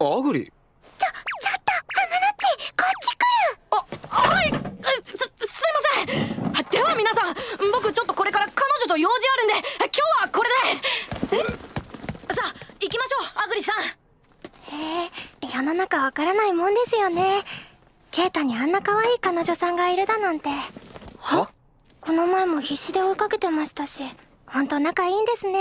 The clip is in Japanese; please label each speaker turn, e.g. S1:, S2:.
S1: アグリ？
S2: ちょちょっと花ナッチこっち来る。
S3: あはいすすいません。では皆さん僕ちょっとこれから彼女と用事あるんで今日はこれで。えさあ行きましょうアグリさん。
S2: へえ世の中わからないもんですよね。ケイタにあんな可愛い彼女さんがいるだなんて。
S1: は？
S2: この前も必死で追いかけてましたしほんと仲いいんですね。